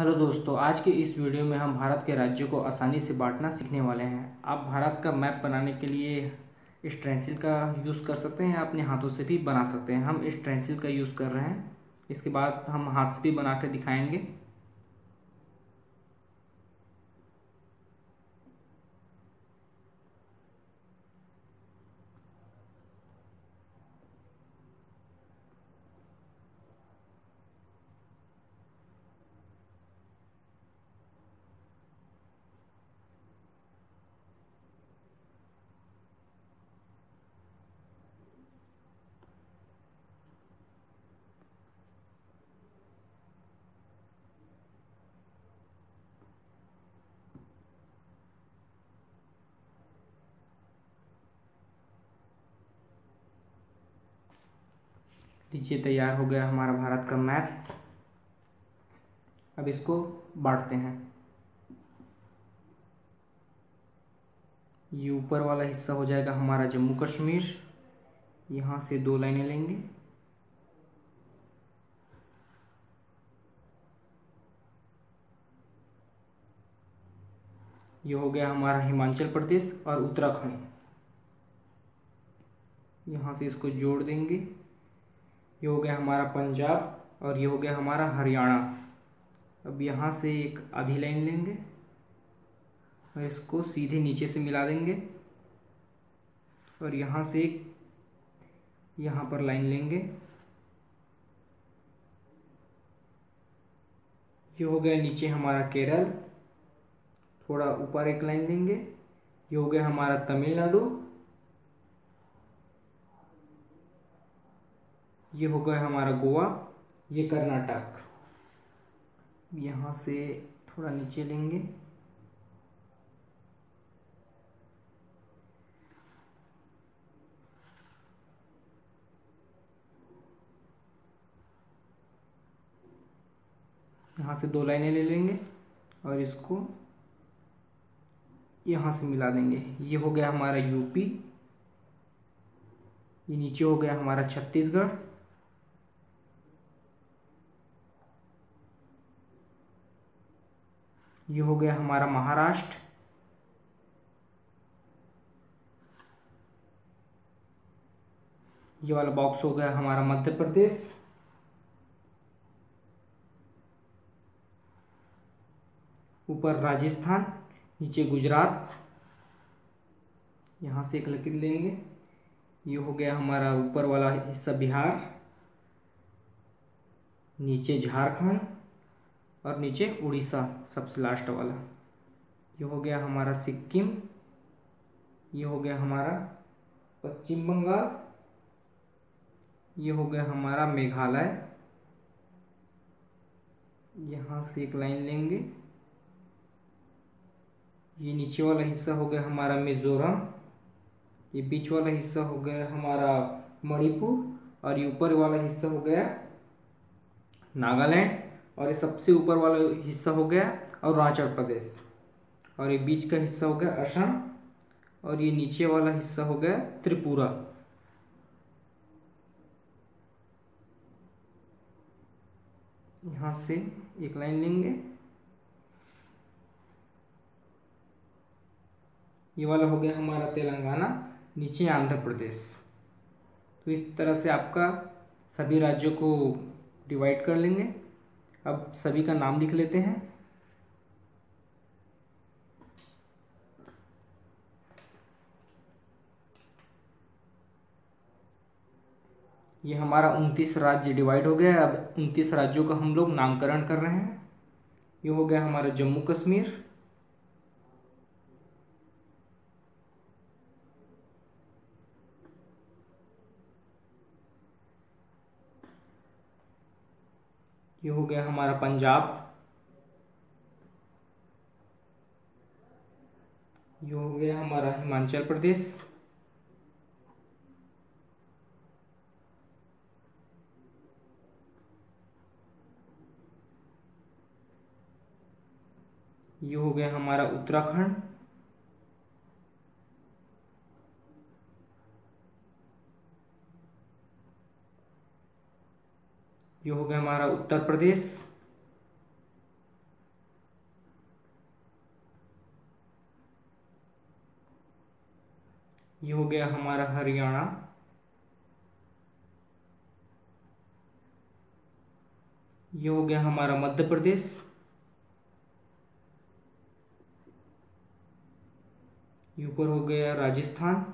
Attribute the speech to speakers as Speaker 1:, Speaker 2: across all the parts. Speaker 1: Hello दोस्तों आज के इस वीडियो में हम भारत के राज्यों को आसानी से बांटना सीखने वाले हैं आप भारत का मैप बनाने के लिए इस ट्रेंसिल का यूज़ कर सकते हैं अपने हाथों से भी बना सकते हैं हम इस ट्रेंसिल का यूज़ कर रहे हैं इसके बाद हम हाथ से भी बना कर दिखाएँगे लीजिए तैयार हो गया हमारा भारत का मैप अब इसको बांटते हैं ये ऊपर वाला हिस्सा हो जाएगा हमारा जम्मू कश्मीर यहाँ से दो लाइनें लेंगे ये हो गया हमारा हिमाचल प्रदेश और उत्तराखंड यहाँ से इसको जोड़ देंगे ये हो गया हमारा पंजाब और ये हो गया हमारा हरियाणा अब यहाँ से एक आधी लाइन लेंगे और इसको सीधे नीचे से मिला देंगे और यहाँ से एक यहाँ पर लाइन लेंगे ये हो गया नीचे हमारा केरल थोड़ा ऊपर एक लाइन लेंगे ये हो गया हमारा तमिलनाडु ये हो गया हमारा गोवा ये कर्नाटक यहाँ से थोड़ा नीचे लेंगे यहाँ से दो लाइनें ले लेंगे और इसको यहाँ से मिला देंगे ये हो गया हमारा यूपी ये नीचे हो गया हमारा छत्तीसगढ़ ये हो गया हमारा महाराष्ट्र ये वाला बॉक्स हो गया हमारा मध्य प्रदेश ऊपर राजस्थान नीचे गुजरात यहां से एक लकीर लेंगे ये हो गया हमारा ऊपर वाला हिस्सा बिहार नीचे झारखंड और नीचे उड़ीसा सबसे लास्ट वाला ये हो गया हमारा सिक्किम ये हो गया हमारा पश्चिम बंगाल ये हो गया हमारा मेघालय यहाँ से एक लाइन लेंगे ये नीचे वाला हिस्सा हो गया हमारा मिजोरम ये बीच वाला हिस्सा हो गया हमारा मणिपुर और ये ऊपर वाला हिस्सा हो गया नागालैंड और ये सबसे ऊपर वाला हिस्सा हो गया अरुणाचल प्रदेश और ये बीच का हिस्सा हो गया असम और ये नीचे वाला हिस्सा हो गया त्रिपुरा यहां से एक लाइन लेंगे ये वाला हो गया हमारा तेलंगाना नीचे आंध्र प्रदेश तो इस तरह से आपका सभी राज्यों को डिवाइड कर लेंगे अब सभी का नाम लिख लेते हैं ये हमारा उनतीस राज्य डिवाइड हो गया अब उनतीस राज्यों का हम लोग नामकरण कर रहे हैं ये हो गया हमारा जम्मू कश्मीर ये हो गया हमारा पंजाब ये हो गया हमारा हिमाचल प्रदेश ये हो गया हमारा उत्तराखंड ये हो गया हमारा उत्तर प्रदेश ये हो गया हमारा हरियाणा ये हो गया हमारा मध्य प्रदेश ये ऊपर हो गया राजस्थान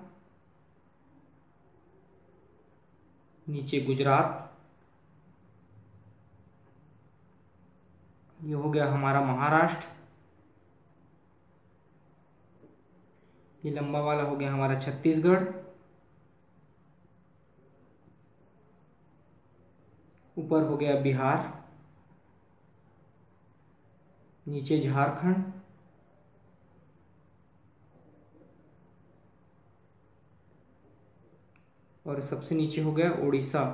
Speaker 1: नीचे गुजरात ये हो गया हमारा महाराष्ट्र ये लंबा वाला हो गया हमारा छत्तीसगढ़ ऊपर हो गया बिहार नीचे झारखंड और सबसे नीचे हो गया उड़ीसा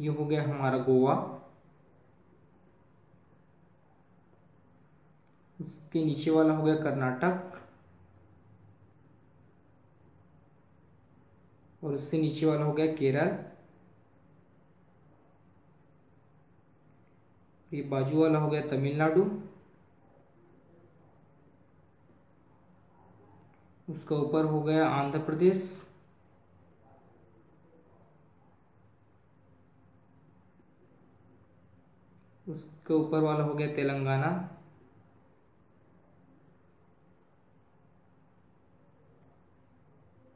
Speaker 1: ये हो गया हमारा गोवा उसके नीचे वाला हो गया कर्नाटक और उससे नीचे वाला हो गया केरल ये बाजू वाला हो गया तमिलनाडु उसका ऊपर हो गया आंध्र प्रदेश इसके ऊपर वाला हो गया तेलंगाना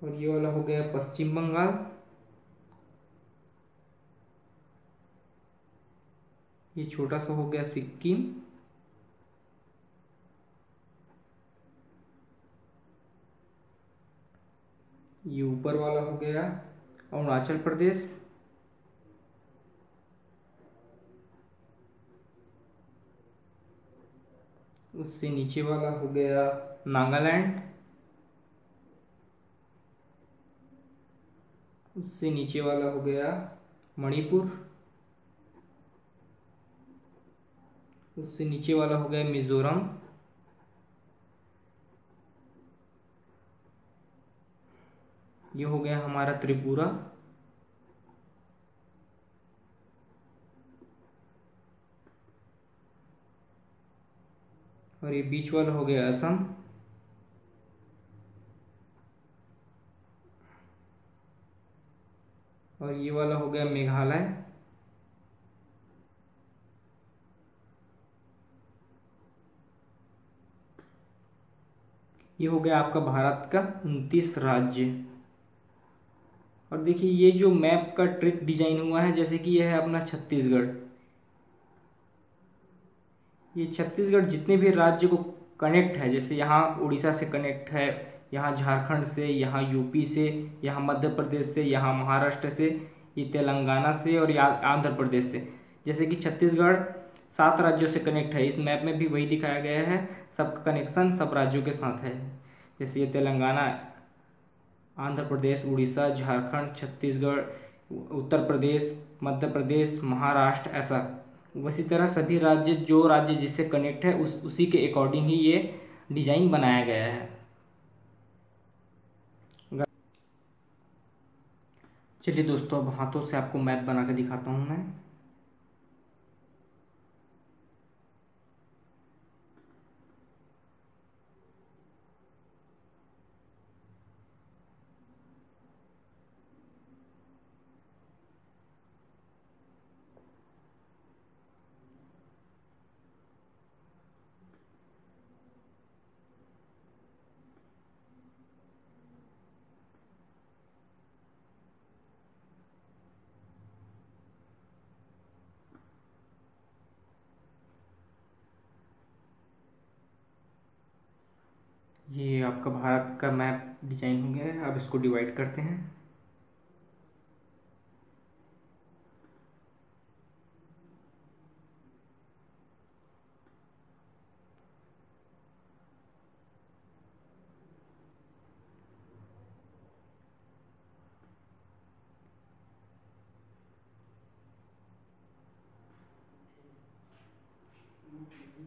Speaker 1: और ये वाला हो गया पश्चिम बंगाल ये छोटा सा हो गया सिक्किम ये ऊपर वाला हो गया अरुणाचल प्रदेश उससे नीचे वाला हो गया नागालैंड उससे नीचे वाला हो गया मणिपुर उससे नीचे वाला हो गया मिजोरम ये हो गया हमारा त्रिपुरा और ये बीच वाला हो गया असम और ये वाला हो गया मेघालय ये हो गया आपका भारत का उनतीस राज्य और देखिए ये जो मैप का ट्रिक डिजाइन हुआ है जैसे कि यह है अपना छत्तीसगढ़ ये छत्तीसगढ़ जितने भी राज्य को कनेक्ट है जैसे यहाँ उड़ीसा से कनेक्ट है यहाँ झारखंड से यहाँ यूपी से यहाँ मध्य प्रदेश से यहाँ महाराष्ट्र से ये तेलंगाना से और आंध्र प्रदेश से जैसे कि छत्तीसगढ़ सात राज्यों से कनेक्ट है इस मैप में भी वही दिखाया गया है सब कनेक्शन सब राज्यों के साथ है जैसे ये तेलंगाना आंध्र प्रदेश उड़ीसा झारखंड छत्तीसगढ़ उत्तर प्रदेश मध्य प्रदेश महाराष्ट्र ऐसा उसी तरह सभी राज्य जो राज्य जिससे कनेक्ट है उस उसी के अकॉर्डिंग ही ये डिजाइन बनाया गया है चलिए दोस्तों अब हाथों से आपको मैप बना के दिखाता हूँ मैं आपका भारत का मैप डिजाइन हो गया है अब इसको डिवाइड करते हैं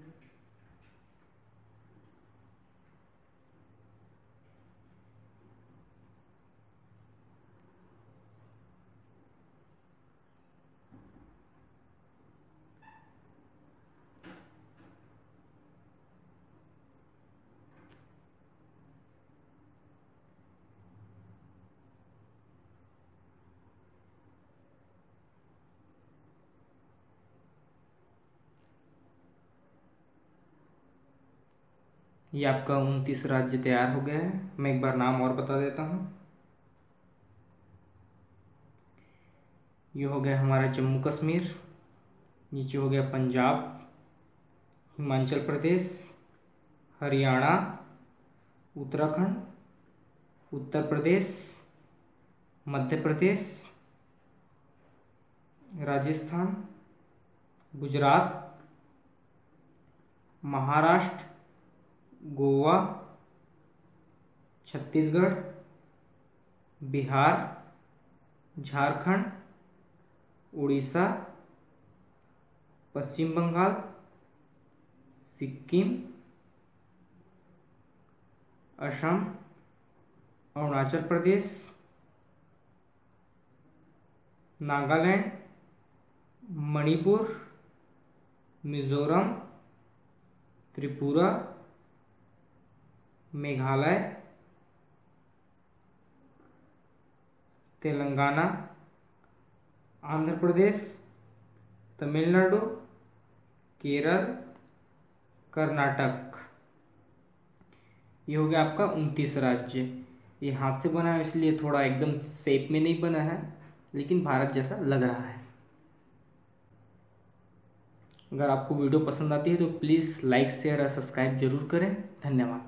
Speaker 1: Thank you. ये आपका उनतीस राज्य तैयार हो गया है मैं एक बार नाम और बता देता हूँ ये हो गया हमारा जम्मू कश्मीर नीचे हो गया पंजाब हिमाचल प्रदेश हरियाणा उत्तराखंड उत्तर प्रदेश मध्य प्रदेश राजस्थान गुजरात महाराष्ट्र गोवा छत्तीसगढ़ बिहार झारखंड उड़ीसा पश्चिम बंगाल सिक्किम असम अरुणाचल प्रदेश नागालैंड मणिपुर मिजोरम त्रिपुरा मेघालय तेलंगाना आंध्र प्रदेश तमिलनाडु केरल कर्नाटक ये हो गया आपका उनतीस राज्य ये हाथ से बना है इसलिए थोड़ा एकदम सेप में नहीं बना है लेकिन भारत जैसा लग रहा है अगर आपको वीडियो पसंद आती है तो प्लीज़ लाइक शेयर और सब्सक्राइब जरूर करें धन्यवाद